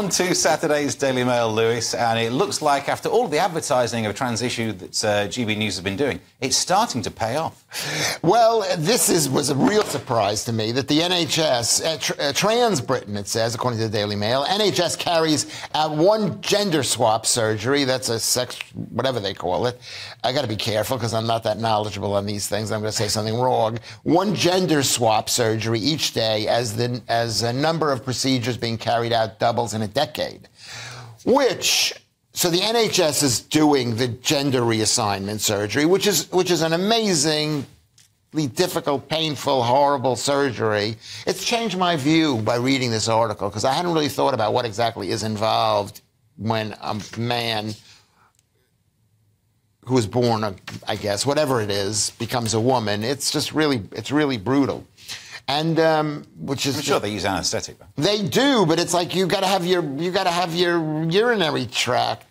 On to Saturday's Daily Mail, Lewis, and it looks like after all the advertising of trans issue that uh, GB News has been doing, it's starting to pay off. Well, this is, was a real surprise to me that the NHS, uh, tr- uh, Trans Britain, it says, according to the Daily Mail, NHS carries out one gender swap surgery. That's a sex, whatever they call it. I got to be careful because I'm not that knowledgeable on these things. I'm going to say something wrong. One gender swap surgery each day as the as a number of procedures being carried out doubles in a decade, which so the NHS is doing the gender reassignment surgery, which is which is an amazingly difficult, painful, horrible surgery. It's changed my view by reading this article because I hadn't really thought about what exactly is involved when a man who was born, I guess, whatever it is, becomes a woman. It's just really, it's really brutal. And um, which is I'm sure they use anaesthetic. Though. they do, but it's like you've got to have your you got to have your urinary tract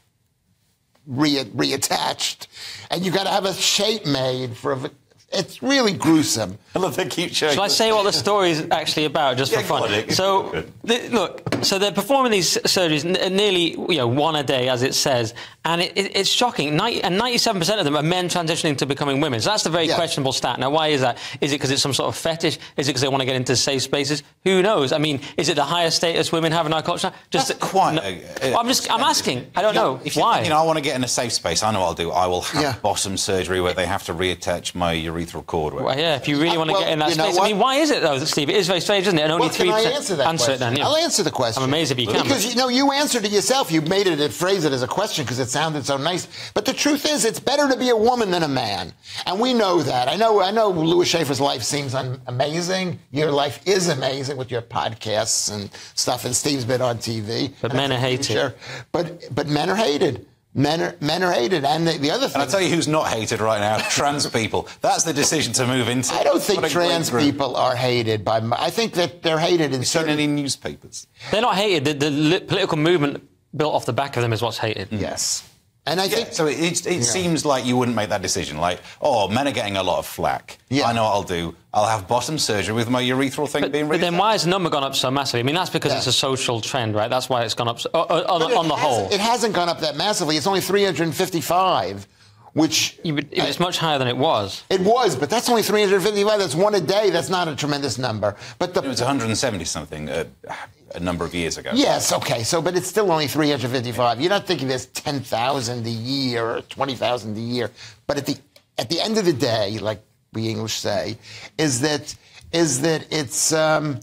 re- reattached, and you've got to have a shape made for. A, it's really gruesome. I love they keep showing. Shall I say what the story is actually about, just Yeah, for fun? So, the, look, so they're performing these surgeries n- nearly, you know, one a day, as it says, and it, it, it's shocking. 90, and 97% of them are men transitioning to becoming women. So that's the very Yeah. questionable stat. Now, why is that? Is it because it's some sort of fetish? Is it because they want to get into safe spaces? Who knows? I mean, is it the higher status women have in our culture? Just That's quite. no- a- a- Well, I'm just, I'm asking. I don't know If why. You know, I want to get in a safe space. I know what I'll do. I will have Yeah. bottom surgery where they have to reattach my urethral cord. Well, yeah, if you really Uh, want to well, get in that you know space. I mean, why is it though, Steve? It is very strange, isn't it? And only three can I percent answer that answer question? it then. Yeah. I'll answer the question. I'm amazed if you can. Because you know you answered it yourself. You made it and phrased it as a question because it sounded so nice. But the truth is, it's better to be a woman than a man, and we know that. I know. I know. Lewis Schaffer's life seems un- amazing. Your life is amazing with your podcasts and stuff. And Steve's been on TV. But men are hated. future. But but men are hated. Men are men are hated. And the, the other thing. And I tell you who's not hated right now: trans people. That's the decision to move into. I don't think What a great trans people are hated by. I think that they're hated in Seen certain. any newspapers? They're not hated. The, the political movement built off the back of them is what's hated. Yes. And I Yeah, think so it, it, it seems like you wouldn't make that decision. Like, oh, men are getting a lot of flack. Yeah. I know what I'll do. I'll have bottom surgery with my urethral thing But, being but then reattached. why has the number gone up so massively? I mean, that's because Yeah. it's a social trend, right? That's why it's gone up so, uh, on, it on the whole. It hasn't gone up that massively. It's only 355, which You would- it's much higher than it was. it was, but that's only 355. That's one a day. That's not a tremendous number. But the, It was 170 something uh, a number of years ago. yes, okay. So, but it's still only 355. You're not thinking there's 10,000 a year or 20,000 a year. But at the at the end of the day, like we English say, is that is that it's um,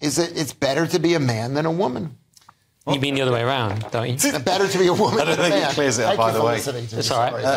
is that it's better to be a man than a woman. You mean the other way around, don't you? It's better to be a woman I don't than a think it clears it up Thank you either way. listening to me. It's all right. Sorry.